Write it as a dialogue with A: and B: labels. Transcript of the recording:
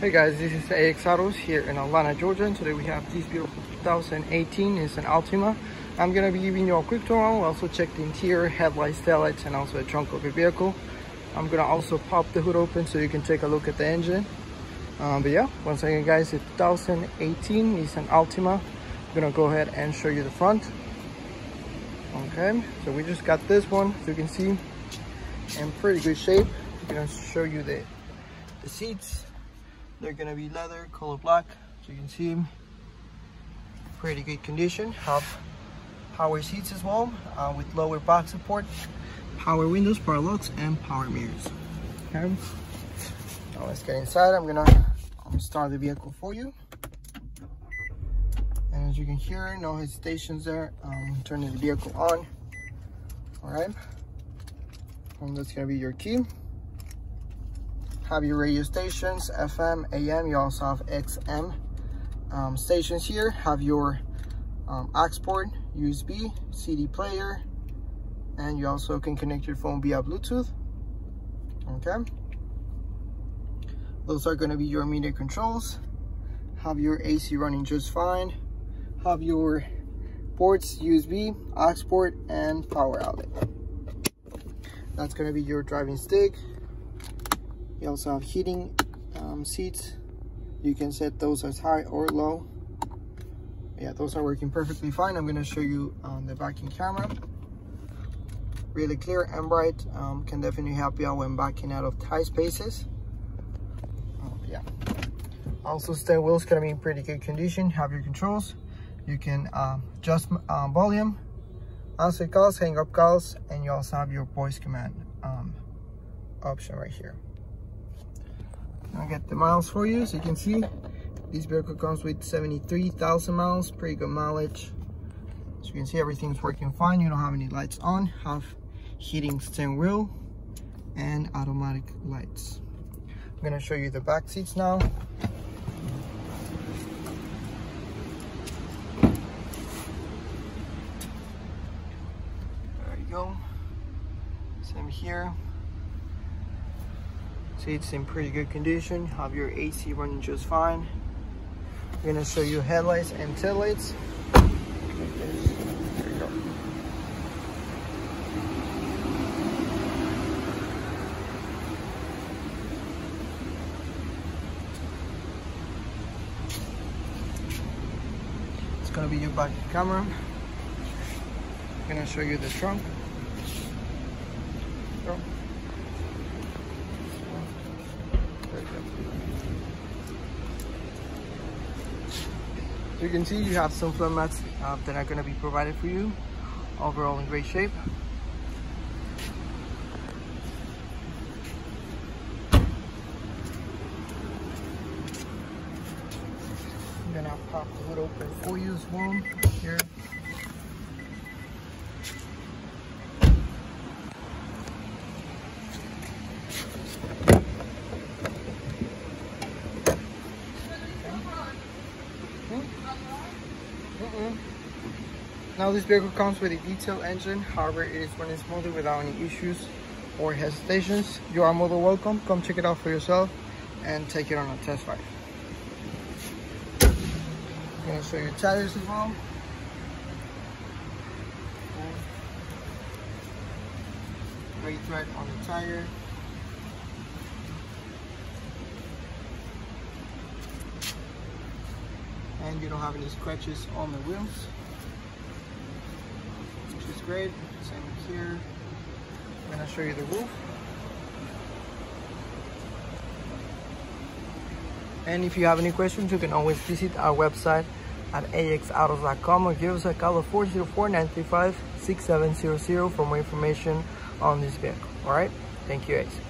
A: Hey guys, this is AX Autos here in Atlanta, Georgia. And today we have this beautiful 2018 Nissan Altima. I'm gonna be giving you a quick tour. We'll also check the interior, headlights, taillights, and also the trunk of the vehicle. I'm gonna also pop the hood open so you can take a look at the engine. Um, but yeah, once again guys, it's 2018 Nissan Altima. I'm gonna go ahead and show you the front. Okay, so we just got this one, so you can see in pretty good shape. I'm gonna show you the, the seats they're gonna be leather, color black. So you can see them, pretty good condition. Have power seats as well, uh, with lower back support, power windows, power locks, and power mirrors. Okay. Now let's get inside. I'm gonna um, start the vehicle for you. And as you can hear, no hesitations there. Um, turning the vehicle on. All right. And that's gonna be your key have your radio stations fm am you also have xm um, stations here. Have your um, export usb cd player and you also can connect your phone via bluetooth. Okay. Those are going to be your media controls. Have your ac running just fine. Have your ports usb export and power outlet. That's going to be your driving stick you also have heating um, seats. You can set those as high or low. Yeah, those are working perfectly fine. I'm gonna show you um, the backing camera. Really clear and bright. Um, can definitely help you out when backing out of tight spaces. Oh, yeah. Also, steering wheel's gonna be in pretty good condition. Have your controls. You can uh, adjust um, volume, answer calls, hang up calls, and you also have your voice command um, option right here. I'll get the miles for you so you can see. This vehicle comes with 73,000 miles pretty good mileage. So you can see everything's working fine. You don't have any lights on have heating steering wheel and automatic lights. I'm gonna show you the back seats now. There you go. Same here Seats in pretty good condition. Have your AC running just fine. I'm gonna show you headlights and taillights. There you go. It's gonna be your back camera. I'm gonna show you the trunk. You can see you have some floor mats uh, that are going to be provided for you overall in great shape. I'm gonna pop the hood open for you as well here Now this vehicle comes with a detailed engine, however it is running smoothly without any issues or hesitations. You are more than welcome, come check it out for yourself and take it on a test drive. I'm gonna show you tires as well. Great thread on the tire. And you don't have any scratches on the wheels great. Same here. I'm gonna show you the roof. And if you have any questions, you can always visit our website at axautos.com or give us a call at 404-935-6700 for more information on this vehicle. All right? Thank you, Ace.